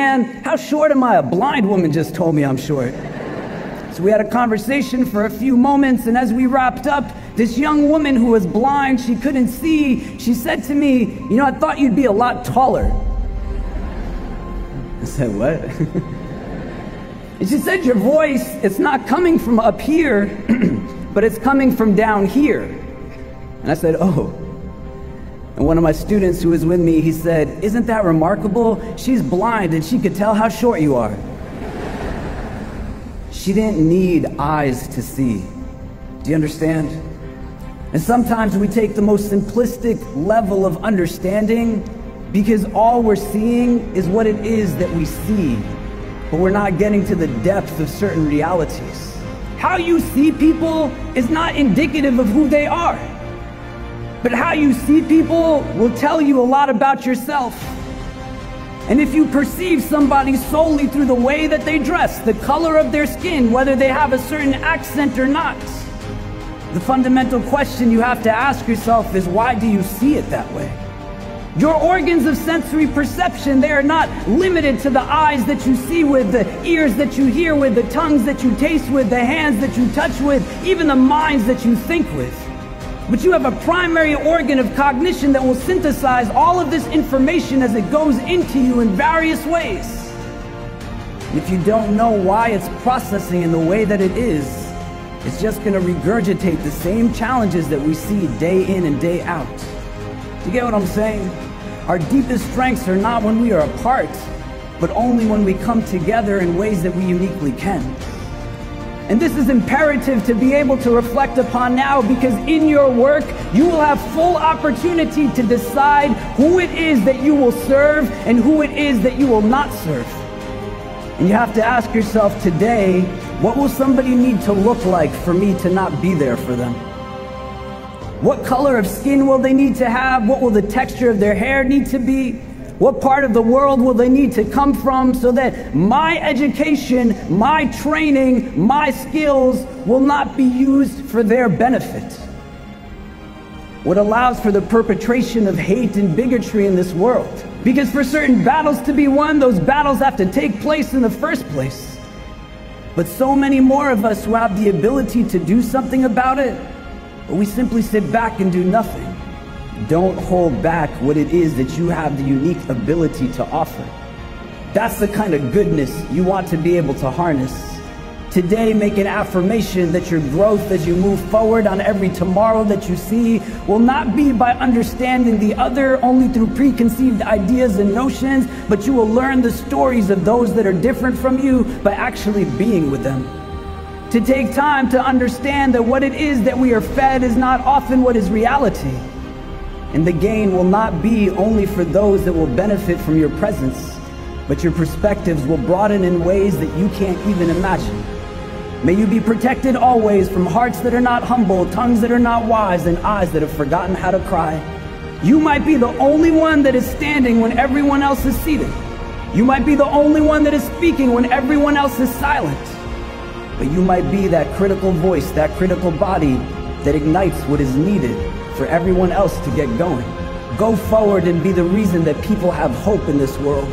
Man, how short am I? A blind woman just told me I'm short. So we had a conversation for a few moments, and as we wrapped up, this young woman who was blind, she couldn't see, she said to me, You know, I thought you'd be a lot taller. I said, What? and she said, Your voice, it's not coming from up here, but it's coming from down here. And I said, Oh. And one of my students who was with me, he said, Isn't that remarkable? She's blind and she could tell how short you are. She didn't need eyes to see. Do you understand? And sometimes we take the most simplistic level of understanding because all we're seeing is what it is that we see, but we're not getting to the depth of certain realities. How you see people is not indicative of who they are. But how you see people will tell you a lot about yourself. And if you perceive somebody solely through the way that they dress, the color of their skin, whether they have a certain accent or not, the fundamental question you have to ask yourself is why do you see it that way? Your organs of sensory perception, they are not limited to the eyes that you see with, the ears that you hear with, the tongues that you taste with, the hands that you touch with, even the minds that you think with. But you have a primary organ of cognition that will synthesize all of this information as it goes into you in various ways. If you don't know why it's processing in the way that it is, it's just going to regurgitate the same challenges that we see day in and day out. Do you get what I'm saying? Our deepest strengths are not when we are apart, but only when we come together in ways that we uniquely can. And this is imperative to be able to reflect upon now because in your work, you will have full opportunity to decide who it is that you will serve and who it is that you will not serve. And you have to ask yourself today, what will somebody need to look like for me to not be there for them? What color of skin will they need to have? What will the texture of their hair need to be? What part of the world will they need to come from so that my education, my training, my skills will not be used for their benefit? What allows for the perpetration of hate and bigotry in this world? Because for certain battles to be won, those battles have to take place in the first place. But so many more of us who have the ability to do something about it, but we simply sit back and do nothing. Don't hold back what it is that you have the unique ability to offer. That's the kind of goodness you want to be able to harness. Today, make an affirmation that your growth as you move forward on every tomorrow that you see will not be by understanding the other only through preconceived ideas and notions, but you will learn the stories of those that are different from you by actually being with them. To take time to understand that what it is that we are fed is not often what is reality. And the gain will not be only for those that will benefit from your presence, but your perspectives will broaden in ways that you can't even imagine. May you be protected always from hearts that are not humble, tongues that are not wise, and eyes that have forgotten how to cry. You might be the only one that is standing when everyone else is seated. You might be the only one that is speaking when everyone else is silent. But you might be that critical voice, that critical body that ignites what is needed for everyone else to get going. Go forward and be the reason that people have hope in this world.